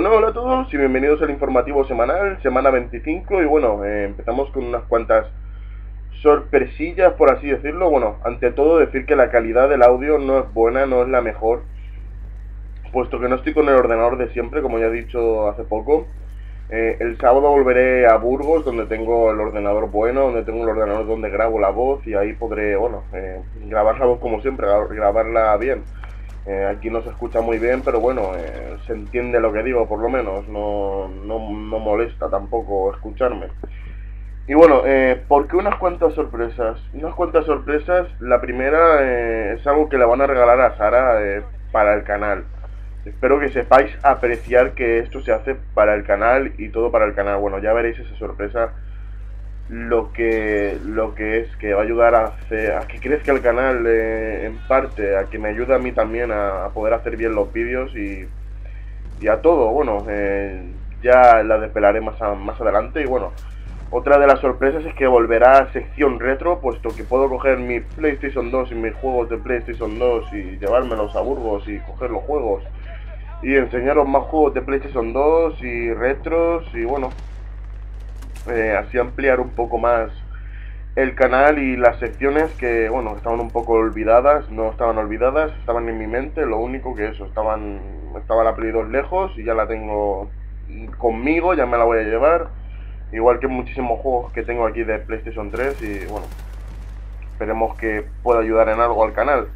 Bueno, hola a todos y bienvenidos al informativo semanal, semana 25 y bueno, eh, empezamos con unas cuantas sorpresillas, por así decirlo. Bueno, ante todo decir que la calidad del audio no es buena, no es la mejor, puesto que no estoy con el ordenador de siempre, como ya he dicho hace poco. Eh, el sábado volveré a Burgos, donde tengo el ordenador bueno, donde tengo el ordenador donde grabo la voz y ahí podré, bueno, eh, grabar la voz como siempre, grabarla bien. Eh, aquí no se escucha muy bien, pero bueno, se entiende lo que digo, por lo menos, no, no, molesta tampoco escucharme. Y bueno, ¿por qué unas cuantas sorpresas? Unas cuantas sorpresas, la primera es algo que le van a regalar a Sara para el canal. Espero que sepáis apreciar que esto se hace para el canal y todo para el canal. Bueno, ya veréis esa sorpresa lo que lo que es que va a ayudar a, hacer, a que crezca el canal eh, en parte, a que me ayude a mí también a, poder hacer bien los vídeos y, y a todo. Bueno, eh, ya la desvelaré más, más adelante y bueno, otra de las sorpresas es que volverá a sección retro, puesto que puedo coger mi PlayStation 2 y mis juegos de PlayStation 2 y llevármelos a Burgos y coger los juegos y enseñaros más juegos de PlayStation 2 y retros y bueno, eh, así ampliar un poco más el canal y las secciones que bueno, estaban un poco olvidadas, no estaban olvidadas, estaban en mi mente, lo único que eso, estaban, estaba la Play 2 lejos y ya la tengo conmigo, ya me la voy a llevar, igual que muchísimos juegos que tengo aquí de PlayStation 3 y bueno, esperemos que pueda ayudar en algo al canal.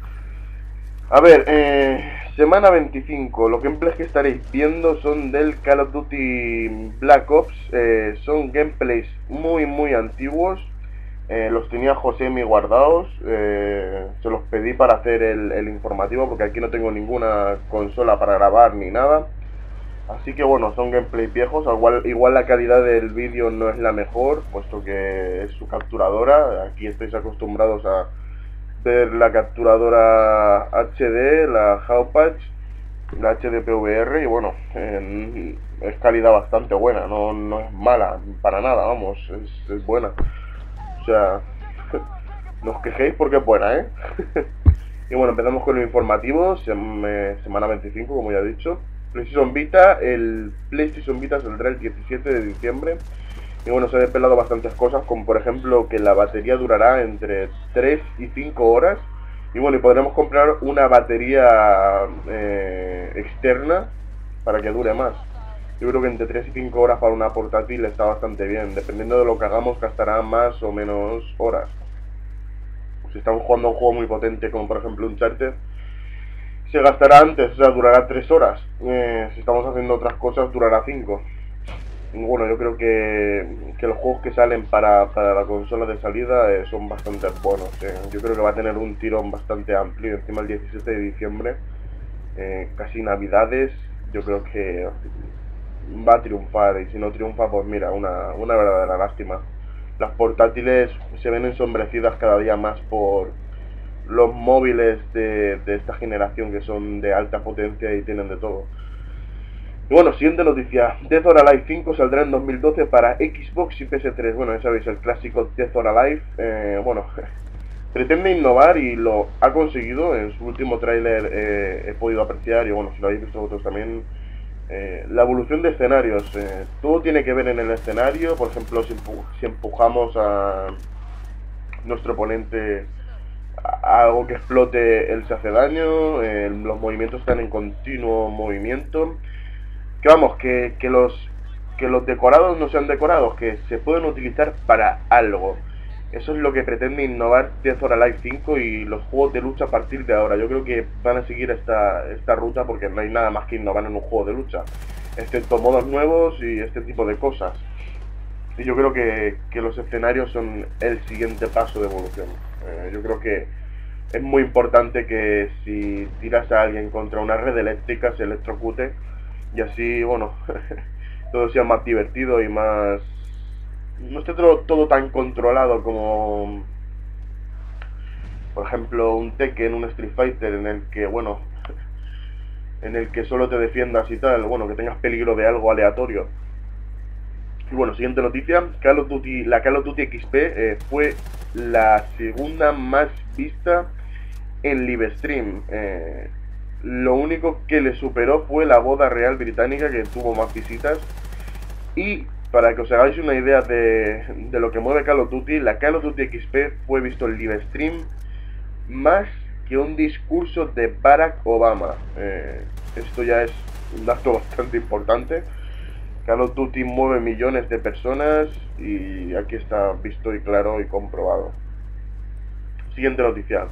A ver, eh, semana 25, los gameplays que estaréis viendo son del Call of Duty Black Ops, eh, son gameplays muy muy antiguos, eh, los tenía José mi guardados, se los pedí para hacer el, informativo porque aquí no tengo ninguna consola para grabar ni nada, así que bueno, son gameplays viejos, igual, igual la calidad del vídeo no es la mejor, puesto que es su capturadora, aquí estáis acostumbrados a la capturadora HD, la Howpatch, la HDPVR y bueno, es calidad bastante buena, no, no, es mala para nada, vamos, es, buena. O sea, no os quejéis porque es buena, ¿eh? y bueno, empezamos con los informativos, semana 25 como ya he dicho. PlayStation Vita, el PlayStation Vita saldrá el 17 de diciembre y bueno, se han desvelado bastantes cosas, como por ejemplo que la batería durará entre 3 y 5 horas. Y bueno, y podremos comprar una batería eh, externa para que dure más. Yo creo que entre 3 y 5 horas para una portátil está bastante bien. Dependiendo de lo que hagamos, gastará más o menos horas. Si estamos jugando un juego muy potente, como por ejemplo un charter, se gastará antes, o sea, durará 3 horas. Eh, si estamos haciendo otras cosas, durará 5 bueno, yo creo que, los juegos que salen para, la consola de salida eh, son bastante buenos. Eh. Yo creo que va a tener un tirón bastante amplio. Encima el 17 de diciembre, eh, casi navidades, yo creo que va a triunfar. Y si no triunfa, pues mira, una, una verdadera lástima. Las portátiles se ven ensombrecidas cada día más por los móviles de, de esta generación que son de alta potencia y tienen de todo. Y bueno, siguiente noticia. Death or Alive 5 saldrá en 2012 para Xbox y PS3. Bueno, ya sabéis, el clásico Death or Alive. Eh, bueno, pretende innovar y lo ha conseguido. En su último tráiler eh, he podido apreciar, y bueno, si lo habéis visto vosotros también, eh, la evolución de escenarios. todo tiene que ver en el escenario. Por ejemplo, si, empujamos a nuestro oponente algo que explote, él se hace daño. los movimientos están en continuo movimiento que vamos, que, que, los, que los decorados no sean decorados, que se pueden utilizar para algo. Eso es lo que pretende innovar Death or Alive 5 y los juegos de lucha a partir de ahora. Yo creo que van a seguir esta, esta ruta porque no hay nada más que innovar en un juego de lucha, excepto modos nuevos y este tipo de cosas. Y yo creo que, que los escenarios son el siguiente paso de evolución. Eh, yo creo que es muy importante que si tiras a alguien contra una red eléctrica se electrocute y así, bueno, todo sea más divertido y más... No esté todo, todo tan controlado como, por ejemplo, un Tekken, un Street Fighter en el que, bueno, en el que solo te defiendas y tal, bueno, que tengas peligro de algo aleatorio. Y bueno, siguiente noticia, Call of Duty, la Call of Duty XP eh, fue la segunda más vista en live stream. Eh, lo único que le superó fue la boda real británica que tuvo más visitas. Y para que os hagáis una idea de, de lo que mueve Call of Duty, la Call of Duty XP fue visto en live stream más que un discurso de Barack Obama. Eh, esto ya es un dato bastante importante. Call of Duty mueve millones de personas y aquí está visto y claro y comprobado. Siguiente noticia.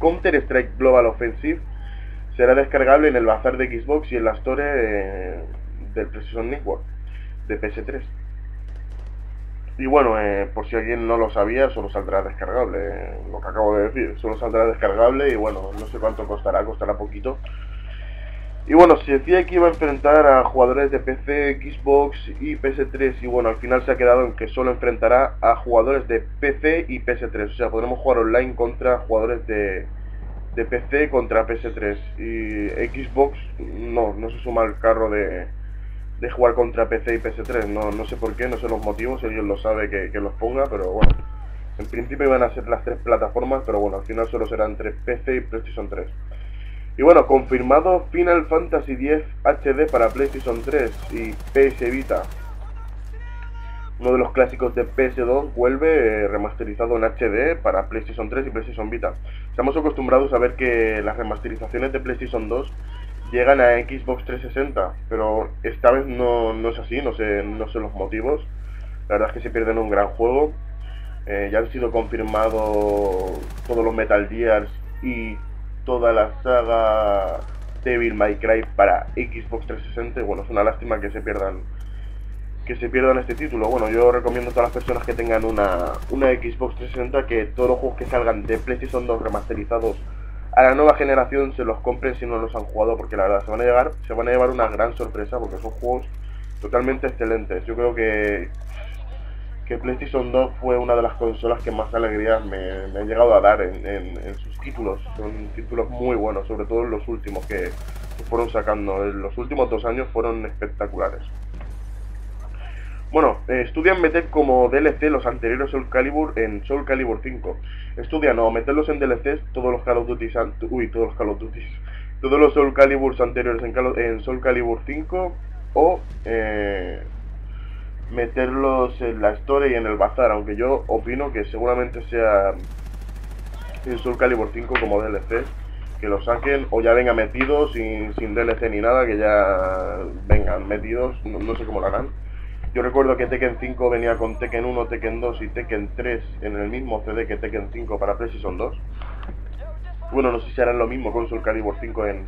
Counter-Strike Global Offensive será descargable en el bazar de Xbox y en la Store eh, del PlayStation Network de PS3. Y bueno, eh, por si alguien no lo sabía, solo saldrá descargable, eh, lo que acabo de decir, solo saldrá descargable y bueno, no sé cuánto costará, costará poquito. Y bueno, se decía que iba a enfrentar a jugadores de PC, Xbox y PS3 y bueno, al final se ha quedado en que solo enfrentará a jugadores de PC y PS3. O sea, podremos jugar online contra jugadores de, de PC contra PS3 y Xbox no, no se suma al carro de, de jugar contra PC y PS3. No, no sé por qué, no sé los motivos, alguien lo sabe que, que los ponga, pero bueno. En principio iban a ser las tres plataformas, pero bueno, al final solo será entre PC y PlayStation 3. Y bueno, confirmado Final Fantasy X HD para PlayStation 3 y PS Vita. Uno de los clásicos de PS2 vuelve eh, remasterizado en HD para PlayStation 3 y PlayStation Vita. Estamos acostumbrados a ver que las remasterizaciones de PlayStation 2 llegan a Xbox 360, pero esta vez no, no es así, no sé, no sé los motivos. La verdad es que se pierden un gran juego. Eh, ya han sido confirmados todos los Metal Gears y toda la saga Devil May Cry para Xbox 360. Bueno, es una lástima que se pierdan que se pierdan este título. Bueno, yo recomiendo a todas las personas que tengan una, una Xbox 360 que todos los juegos que salgan de PlayStation 2 remasterizados a la nueva generación se los compren si no los han jugado porque la verdad se van a llevar, se van a llevar una gran sorpresa porque son juegos totalmente excelentes. Yo creo que que PlayStation 2 fue una de las consolas que más alegrías me, han llegado a dar en, sus títulos. Son títulos muy buenos, sobre todo los últimos que, fueron sacando. Los últimos dos años fueron espectaculares. Bueno, eh, estudian meter como DLC los anteriores Soul Calibur en Soul Calibur 5. Estudian o meterlos en DLCs todos los Call of Duty, uy, todos los Call of Duty, todos los Soul Caliburs anteriores en, Soul Calibur 5 o eh, meterlos en la historia y en el bazar, aunque yo opino que seguramente sea en Soul Calibur 5 como DLC, que lo saquen o ya vengan metidos sin, sin DLC ni nada, que ya vengan metidos, no, sé cómo lo harán. Yo recuerdo que Tekken 5 venía con Tekken 1, Tekken 2 y Tekken 3 en el mismo CD que Tekken 5 para PlayStation 2. Bueno, no sé si harán lo mismo con Soul Calibur 5 en,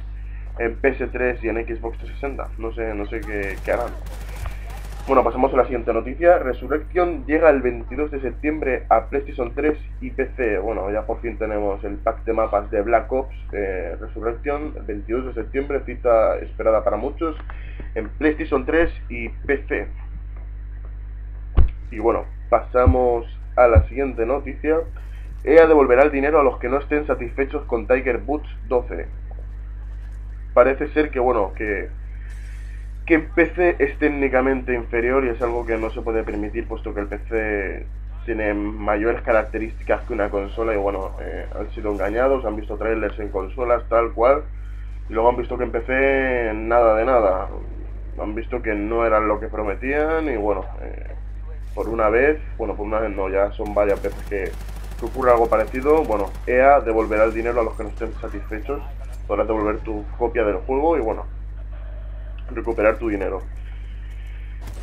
en PS3 y en Xbox 360. No sé, no sé qué, harán. Bueno, pasamos a la siguiente noticia. Resurrection llega el 22 de septiembre a PlayStation 3 y PC. Bueno, ya por fin tenemos el pack de mapas de Black Ops eh, Resurrection, el 22 de septiembre, cita esperada para muchos, en PlayStation 3 y PC. Y bueno, pasamos a la siguiente noticia. EA devolverá el dinero a los que no estén satisfechos con Tiger Boots 12. Parece ser que, bueno, que que el PC es técnicamente inferior y es algo que no se puede permitir puesto que el PC tiene mayores características que una consola y bueno, eh, han sido engañados, han visto trailers en consolas tal cual y luego han visto que en PC nada de nada, han visto que no eran lo que prometían y bueno, eh, por una vez, bueno, por una vez no, ya son varias veces que, ocurre algo parecido, bueno, EA devolverá el dinero a los que no estén satisfechos, podrás devolver tu copia del juego y bueno, recuperar tu dinero.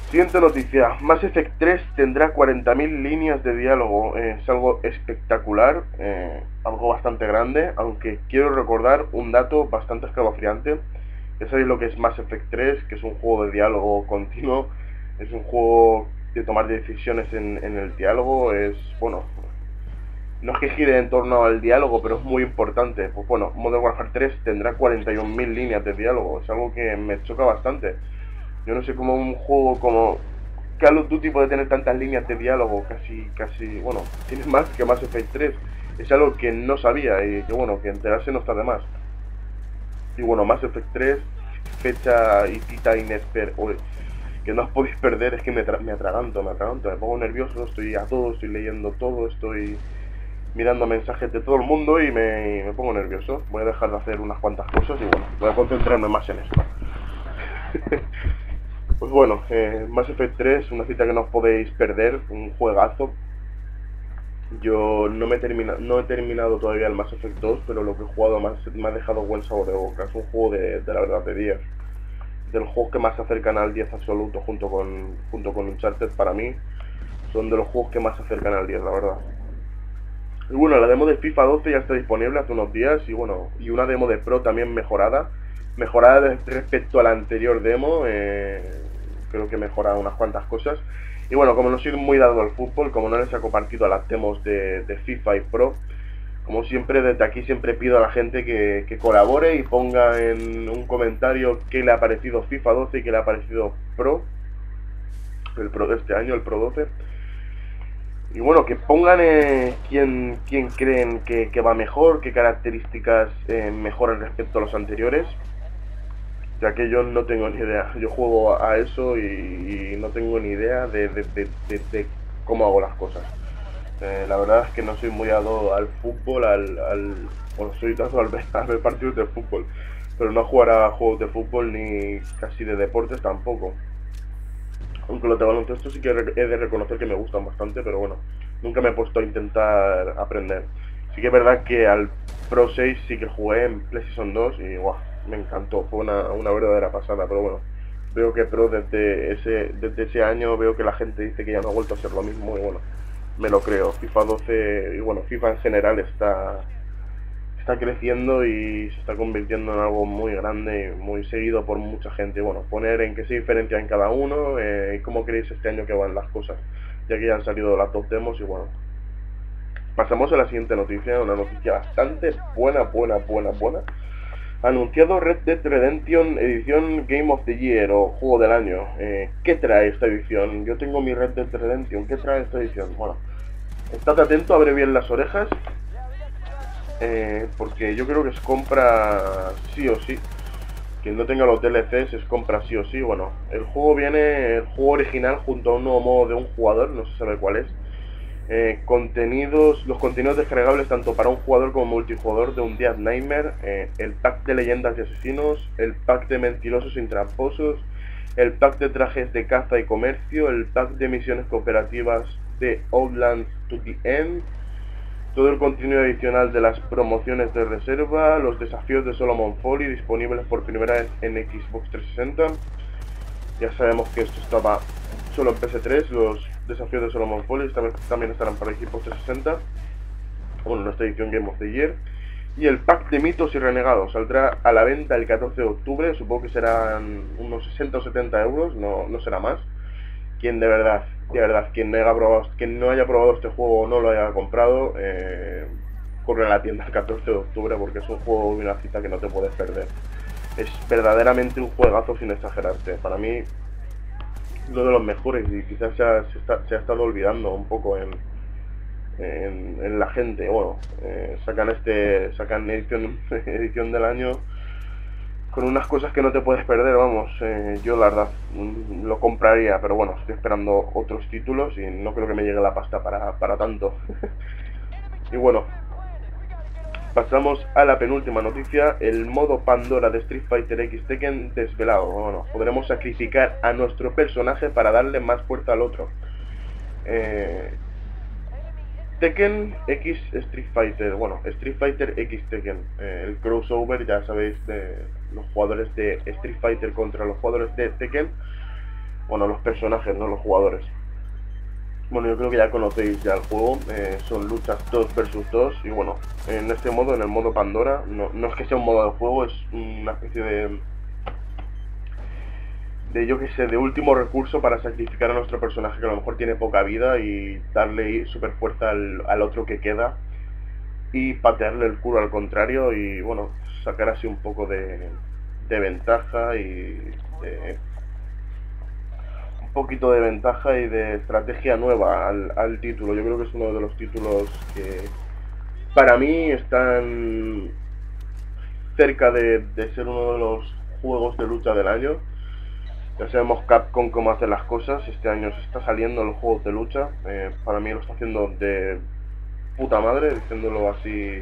Siguiente noticia, Mass Effect 3 tendrá 40.000 líneas de diálogo, eh, es algo espectacular, eh, algo bastante grande, aunque quiero recordar un dato bastante escalofriante, ya sabéis lo que es Mass Effect 3, que es un juego de diálogo continuo, es un juego de tomar decisiones en, el diálogo, es, bueno, no es que gire en torno al diálogo, pero es muy importante. Pues bueno, Modern Warfare 3 tendrá 41.000 líneas de diálogo, es algo que me choca bastante. Yo no sé cómo un juego como Call of Duty puede tener tantas líneas de diálogo, casi, casi, bueno, tiene más que Mass Effect 3. Es algo que no sabía y que bueno, que enterarse no está de más. Y bueno, Mass Effect 3, fecha y cita inesper que no os podéis perder, es que me, me atraganto, me atraganto, me pongo nervioso, estoy a todo, estoy leyendo todo, estoy mirando mensajes de todo el mundo y me, me pongo nervioso. Voy a dejar de hacer unas cuantas cosas y bueno, voy a concentrarme más en esto. pues bueno, eh, Mass Effect 3, una cita que no os podéis perder, un juegazo. Yo no, me termina, no he terminado todavía el Mass Effect 2, pero lo que he jugado más, me ha dejado buen sabor de boca. Es un juego de, de la verdad de 10. De los juegos que más se acercan al 10 absoluto junto con, junto con Uncharted para mí. Son de los juegos que más se acercan al 10, la verdad. Y bueno, la demo de FIFA 12 ya está disponible hace unos días y bueno, y una demo de Pro también mejorada. Mejorada respecto a la anterior demo, eh, creo que mejora unas cuantas cosas. Y bueno, como no soy muy dado al fútbol, como no les saco partido a las demos de, FIFA y Pro, como siempre desde aquí siempre pido a la gente que, que, colabore y ponga en un comentario qué le ha parecido FIFA 12 y qué le ha parecido Pro, el Pro de este año, el Pro 12. Y bueno, que pongan eh, quién, quién, creen que, va mejor, qué características eh, mejoran respecto a los anteriores. Ya que yo no tengo ni idea. Yo juego a eso y, no tengo ni idea de, cómo hago las cosas. Eh, la verdad es que no soy muy dado al fútbol, al, al bueno, soy dado al ver, partidos de fútbol, pero no jugar a juegos de fútbol ni casi de deportes tampoco. Aunque los de baloncesto sí que he de reconocer que me gustan bastante, pero bueno, nunca me he puesto a intentar aprender. Sí que es verdad que al Pro 6 sí que jugué en PlayStation 2 y guau, me encantó, fue una, una verdadera pasada, pero bueno, veo que Pro desde ese, desde ese año veo que la gente dice que ya no ha vuelto a ser lo mismo y bueno, me lo creo. FIFA 12 y bueno, FIFA en general está está creciendo y se está convirtiendo en algo muy grande, muy seguido por mucha gente. Bueno, poner en qué se diferencia en cada uno eh, y cómo creéis este año que van las cosas, ya que ya han salido las dos demos y bueno. Pasamos a la siguiente noticia, una noticia bastante buena, buena, buena, buena. Anunciado Red Dead Redemption edición Game of the Year o Juego del Año. Eh, ¿Qué trae esta edición? Yo tengo mi Red Dead Redemption. ¿Qué trae esta edición? Bueno, estad atento, abre bien las orejas eh, porque yo creo que es compra sí o sí. Quien no tenga los DLCs es compra sí o sí. Bueno, el juego viene, el juego original junto a un nuevo modo de un jugador, no se sabe cuál es. Eh, contenidos, los contenidos descargables tanto para un jugador como multijugador de un Dead Nightmare, eh, el pack de leyendas y asesinos, el pack de mentirosos y tramposos, el pack de trajes de caza y comercio, el pack de misiones cooperativas de Outlands to the End, todo el contenido adicional de las promociones de reserva, los desafíos de Solomon Folly disponibles por primera vez en Xbox 360. Ya sabemos que esto estaba solo en PS3, los desafíos de Solomon Folly también estarán para Xbox 360. Bueno, nuestra edición Game of the Year. Y el pack de mitos y renegados saldrá a la venta el 14 de octubre, supongo que serán unos 60 o 70 euros, no, no será más. Quien de verdad de verdad, quien no haya probado, quien no haya probado este juego o no lo haya comprado, eh, corre a la tienda el 14 de octubre porque es un juego y una cita que no te puedes perder. Es verdaderamente un juegazo sin exagerarte. Para mí, uno de los mejores y quizás se ha, estado olvidando un poco en, en, la gente. Bueno, eh, sacan este sacan edición, edición del año con unas cosas que no te puedes perder, vamos, eh, yo la verdad mm, lo compraría, pero bueno, estoy esperando otros títulos y no creo que me llegue la pasta para, para tanto. y bueno, pasamos a la penúltima noticia, el modo Pandora de Street Fighter X Tekken desvelado. Bueno, podremos sacrificar a nuestro personaje para darle más fuerza al otro. Eh, Tekken X Street Fighter, bueno, Street Fighter X Tekken, eh, el crossover, ya sabéis, de los jugadores de Street Fighter contra los jugadores de Tekken, bueno, los personajes, no los jugadores. Bueno, yo creo que ya conocéis ya el juego, eh, son luchas 2 versus 2 y bueno, en este modo, en el modo Pandora, no, no es que sea un modo de juego, es una especie de de yo que sé, de último recurso para sacrificar a nuestro personaje que a lo mejor tiene poca vida y darle super fuerza al, otro que queda y patearle el culo al contrario y bueno, sacar así un poco de, de ventaja y un poquito de ventaja y de estrategia nueva al, al título. Yo creo que es uno de los títulos que para mí están cerca de, de ser uno de los juegos de lucha del año ya sabemos Capcom cómo hace las cosas. Este año se está saliendo los juegos de lucha. Eh, para mí lo está haciendo de, puta madre, diciéndolo así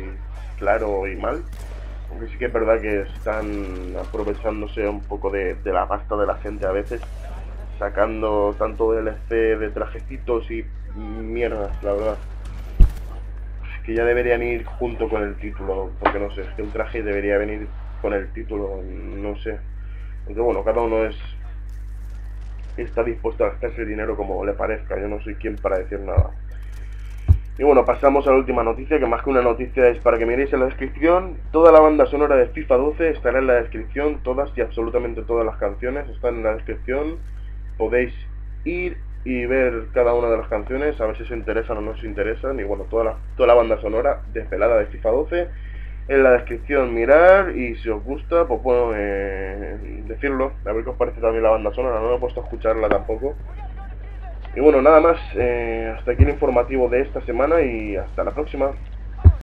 claro y mal. Aunque sí que es verdad que están aprovechándose un poco de, la pasta de la gente a veces, sacando tanto DLC de trajecitos y mierdas, la verdad. que ya deberían ir junto con el título, porque no sé, es que un traje debería venir con el título, no sé. Aunque bueno, cada uno es está dispuesto a gastarse dinero como le parezca, yo no soy quien para decir nada. Y bueno, pasamos a la última noticia, que más que una noticia es para que miréis en la descripción. Toda la banda sonora de FIFA 12 estará en la descripción, todas y absolutamente todas las canciones están en la descripción. Podéis ir y ver cada una de las canciones, a ver si os interesan o no os interesan. Y bueno, toda la, toda la banda sonora desvelada de FIFA 12 en la descripción mirar y si os gusta, pues bueno, eh, decirlo, a ver qué os parece también la banda sonora, no me he puesto a escucharla tampoco. Y bueno, nada más, eh, hasta aquí el informativo de esta semana y hasta la próxima.